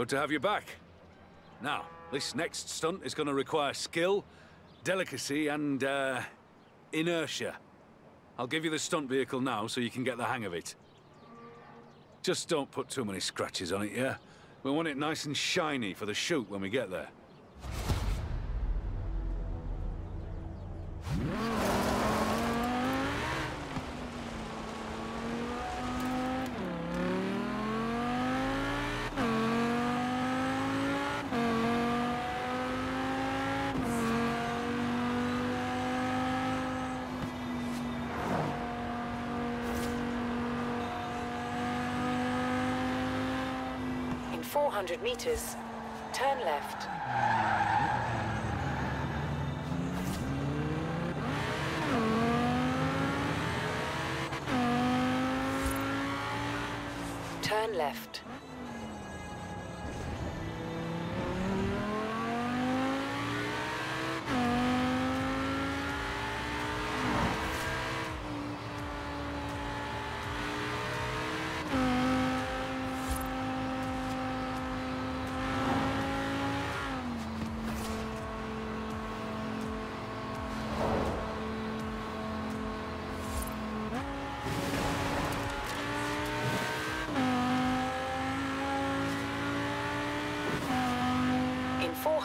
Good to have you back. Now, this next stunt is going to require skill, delicacy, and, uh, inertia. I'll give you the stunt vehicle now so you can get the hang of it. Just don't put too many scratches on it, yeah? We want it nice and shiny for the shoot when we get there. 400 meters, turn left. Turn left.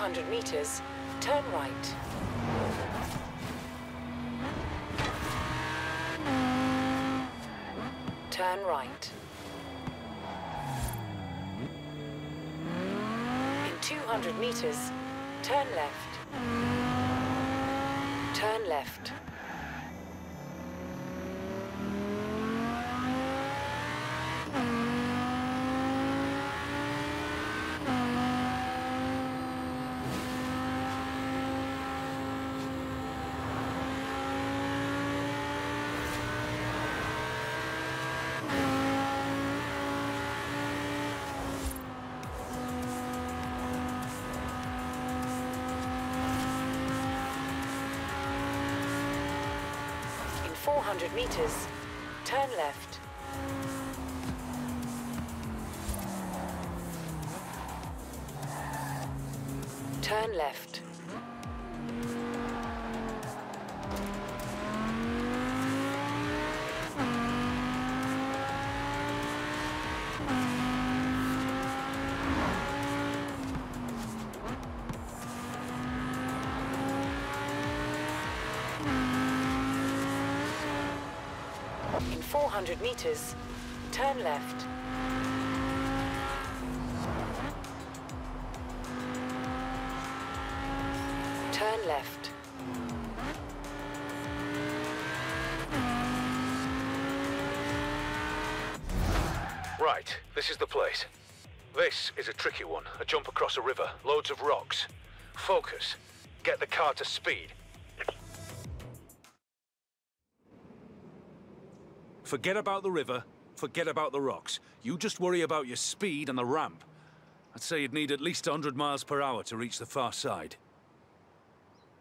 In 400 meters, turn right. Turn right. In 200 meters, turn left. Turn left. 400 meters, turn left. Turn left. In 400 meters, turn left. Turn left. Right, this is the place. This is a tricky one. A jump across a river, loads of rocks. Focus. Get the car to speed. Forget about the river, forget about the rocks. You just worry about your speed and the ramp. I'd say you'd need at least 100 miles per hour to reach the far side.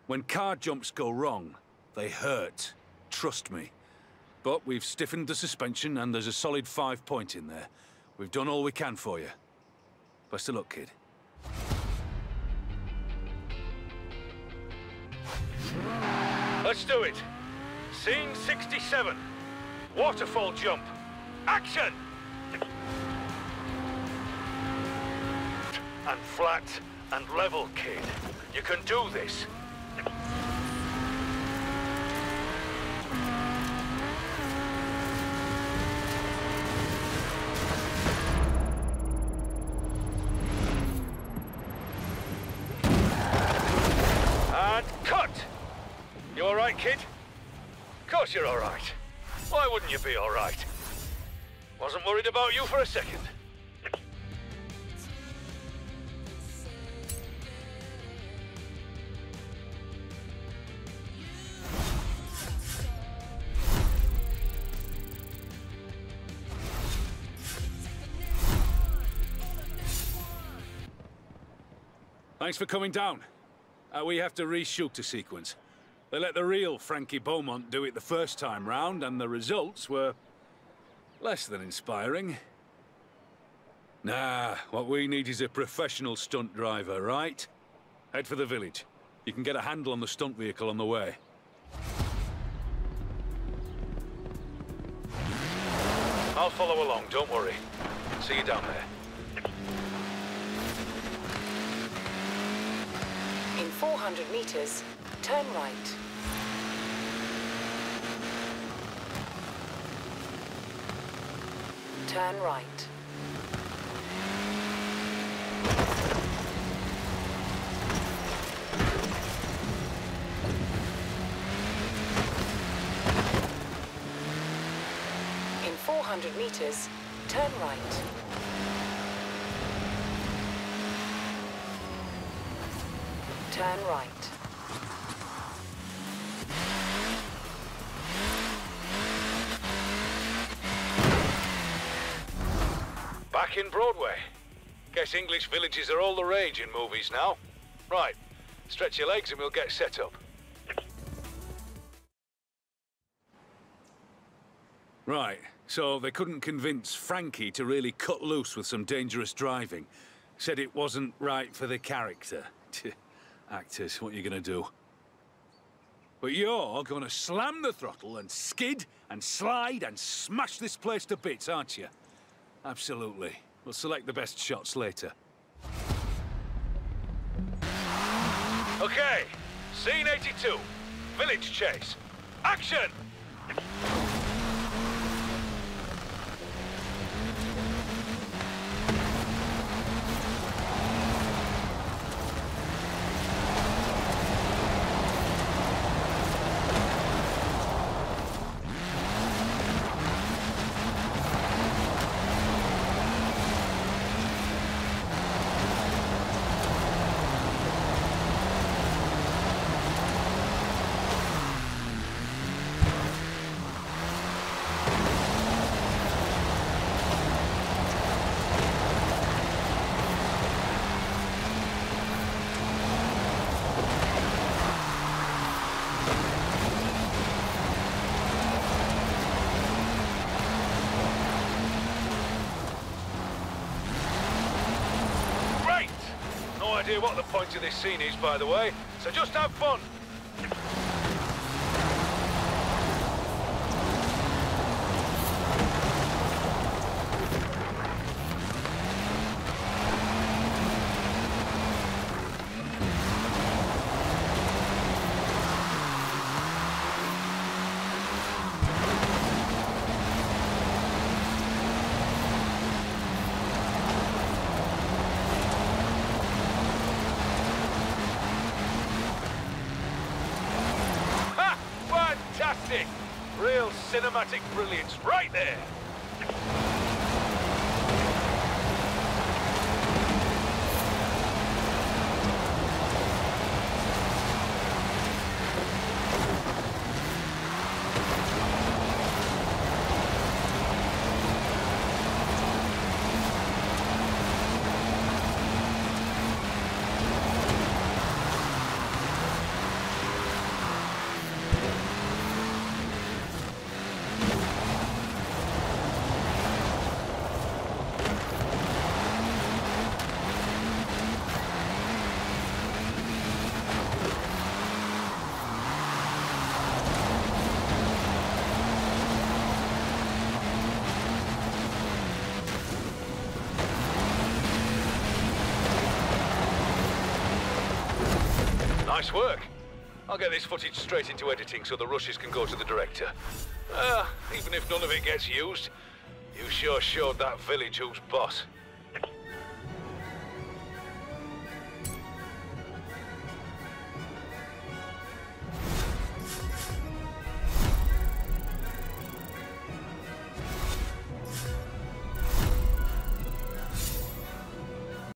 When car jumps go wrong, they hurt. Trust me. But we've stiffened the suspension and there's a solid five point in there. We've done all we can for you. Best of luck, kid. Let's do it. Scene 67. Waterfall jump. Action! And flat and level, kid. You can do this. And cut! You alright, kid? Of course you're alright. Why wouldn't you be alright? Wasn't worried about you for a second. Thanks for coming down. Uh, we have to reshoot the sequence. They let the real Frankie Beaumont do it the first time round, and the results were less than inspiring. Nah, what we need is a professional stunt driver, right? Head for the village. You can get a handle on the stunt vehicle on the way. I'll follow along, don't worry. See you down there. In 400 meters, turn right. Turn right. In 400 meters, turn right. Turn right. In Broadway. Guess English villages are all the rage in movies now. Right, stretch your legs and we'll get set up. Right, so they couldn't convince Frankie to really cut loose with some dangerous driving. Said it wasn't right for the character. Actors, what are you gonna do? But you're gonna slam the throttle and skid and slide and smash this place to bits, aren't you? Absolutely. We'll select the best shots later. Okay, scene 82. Village chase. Action! Idea what the point of this scene is, by the way, so just have fun. Cinematic brilliance right there. Nice work. I'll get this footage straight into editing so the rushes can go to the director. Ah, even if none of it gets used, you sure showed that village who's boss.